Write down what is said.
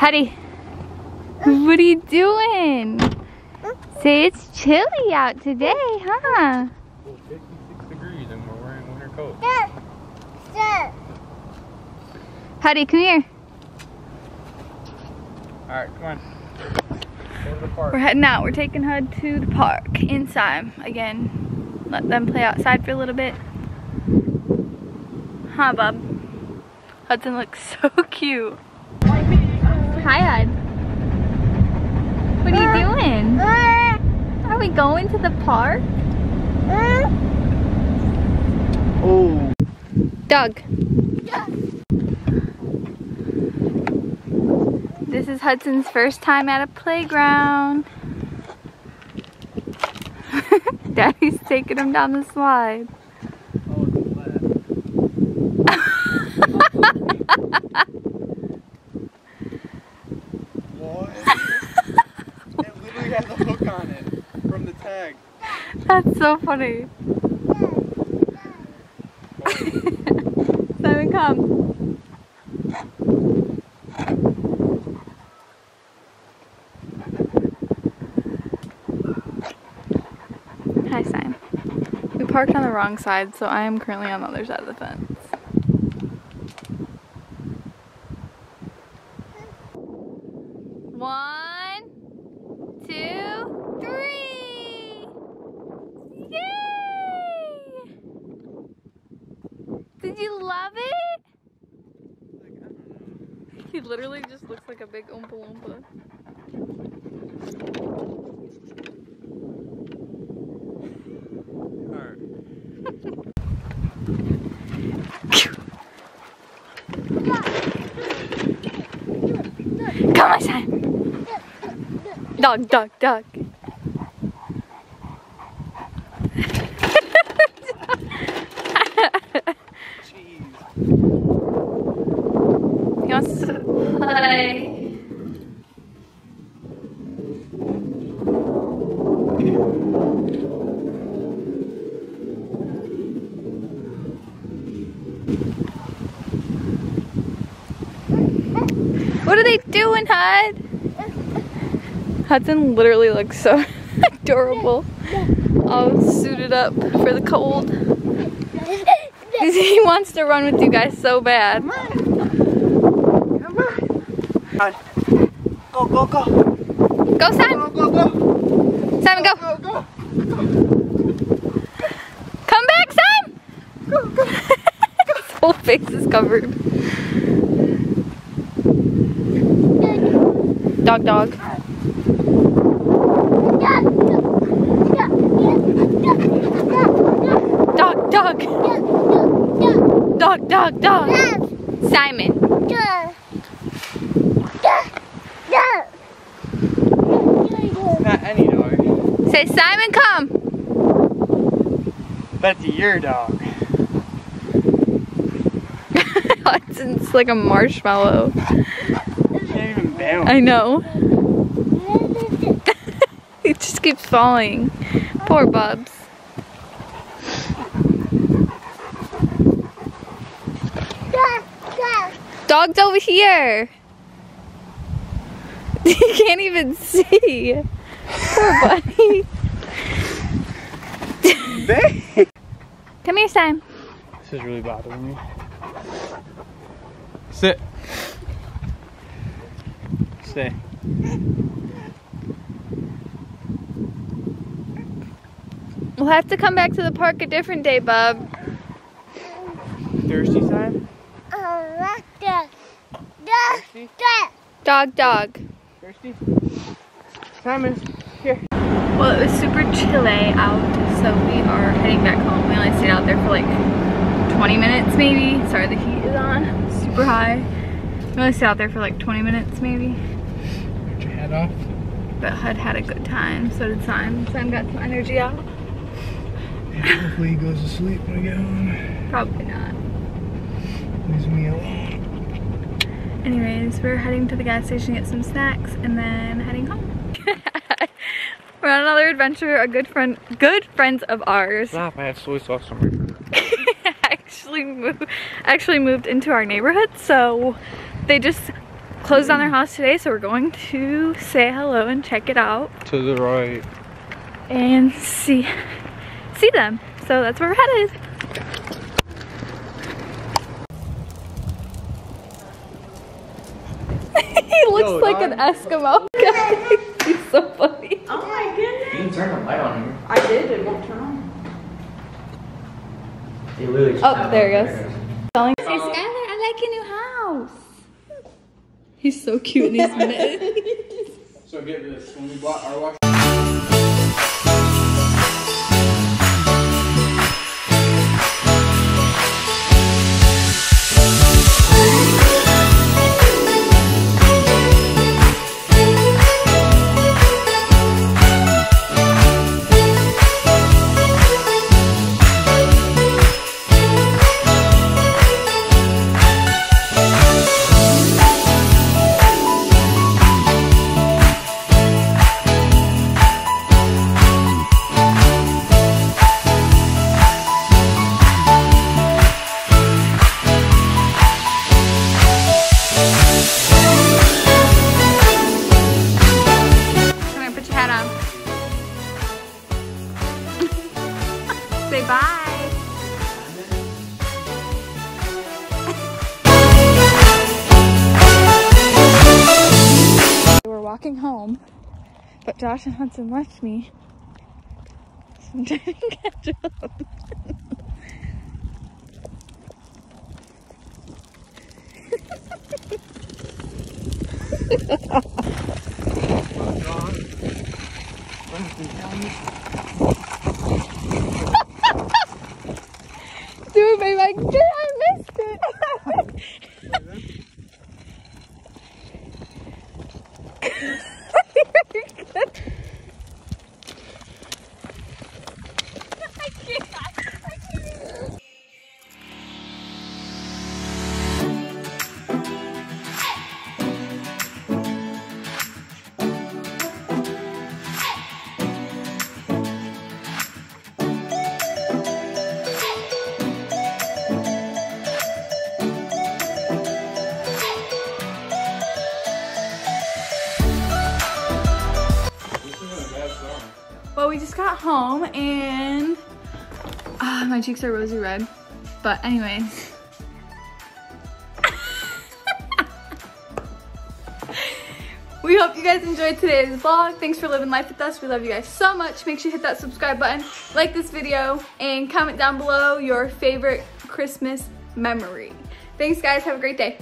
Huddy. What are you doing? Say it's chilly out today, huh? Oh, 56 degrees and we're wearing winter coats. Yeah. Huddy, come here. Alright, come on. Go to the park. We're heading out. We're taking Hud to the park inside again. Let them play outside for a little bit. Huh, Bob? Hudson looks so cute. Hi, Hud. What are you uh, doing? Uh. Are we going to the park? Uh. Oh. Doug. This is Hudson's first time at a playground. Daddy's taking him down the slide. Oh, it's flat. what? it literally has a hook on it from the tag. That's so funny. Simon, come. Hi, Simon. We parked on the wrong side, so I am currently on the other side of the fence. Did you love it? He literally just looks like a big Oompa Loompa. Come on, son. Dog, dog, dog. Jeez. He wants. What are they doing, Hud? Hudson literally looks so adorable. All suited up for the cold. he wants to run with you guys so bad. Go, go, go. Go, Simon. Go, go, go. Simon, go. Go, go. Come back, Simon. His whole face is covered. Dog, dog. Dog, dog. Dog, dog, dog. Simon. Not any dog. Say, Simon, come. That's your dog. It's like a marshmallow. Can't even balance. I know. it just keeps falling. Poor Bubs. Dog's over here. He can't even see. Poor buddy. Come here, Sam. This is really bothering me. Sit. Stay. We'll have to come back to the park a different day, Bub. thirsty, Simon? Thirsty? Dog, dog. Thirsty? Simon, here. Well, it was super chilly out, so we are heading back home. We only stayed out there for like 20 minutes maybe. Sorry, the heat is on, super high. We only stayed out there for like 20 minutes maybe. Put your head off. But Hud had a good time, so did Simon. Simon got some energy out. Hopefully he goes to sleep when I get home. Probably not. Leaves me alone. Anyways, we're heading to the gas station to get some snacks and then heading home. We're on another adventure. A good friend, good friends of ours Stop, I have soy sauce my actually moved, actually moved into our neighborhood. So they just closed down their house today. So we're going to say hello and check it out To the right. and see see them. So that's where we're headed. he looks Yo, like an. Eskimo guy. He's so funny. My goodness. You can turn the light on here. I did, it won't turn on. It literally just Oh, turned there on. he goes. Telling Say, Skylar, I like your new house. He's so cute in these minutes. So get this. When we bought our wash walking home, but Josh and Hudson left me. So I'm trying to catch up. I did. We just got home and ah, my cheeks are rosy red. But anyways. we hope you guys enjoyed today's vlog. Thanks for living life with us. We love you guys so much. Make sure you hit that subscribe button, like this video, and comment down below your favorite Christmas memory. Thanks guys. Have a great day.